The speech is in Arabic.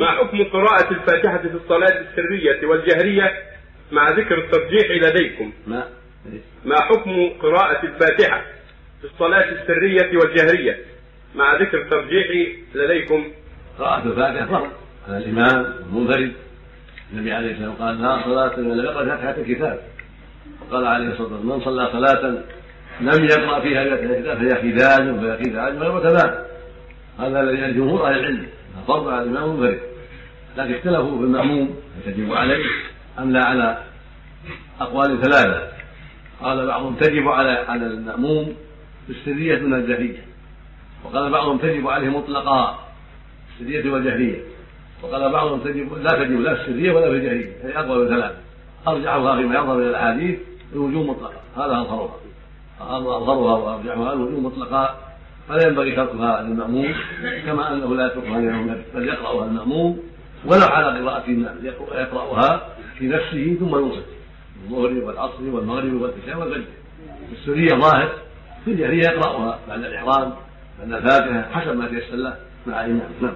ما حكم قراءة الفاتحة في الصلاة السرية والجهرية مع ذكر الترجيح لديكم. ما؟ ما حكم قراءة الفاتحة في الصلاة السرية والجهرية مع ذكر الترجيح لديكم. قراءة الفاتحة فرض على الإمام والمنفرد النبي عليه الصلاة والسلام قال لا صلاة من لم يقرأ فاتحة الكتاب. وقال عليه الصلاة والسلام من صلى صلاة لم يقرأ فيها فاتحة الكتاب فهي خداج فهي خداج غير تمام هذا الذي الجمهور أهل العلم. فرض على الإمام والمنفرد لكن اختلفوا في المأموم تجب عليه أم لا على أقوال ثلاثة؟ قال بعضهم تجب على على المأموم في السرية من الجهرية وقال بعضهم تجب عليه مطلقا السرية والجهرية. وقال بعضهم تجب لا تجب لا في السرية ولا في الجهرية. هي أقوال ثلاثة. أرجحها فيما يظهر من الأحاديث الوجوب مطلقا هذا أظهرها. أظهرها وأرجحها الوجوب مطلقا فلا ينبغي تركها للمأموم كما أنه لا يتركها للمؤمن بل يقرأها المأموم. ولو على قراءة الناس يقرأها في نفسه ثم ينصت الظهر والعصر والمغرب والعشاء والفجر السرية ظاهر في الجهرية يقرأها بعد الإحرام بعد الفاتحة حسب ما تيسر له. مع الإمام نعم.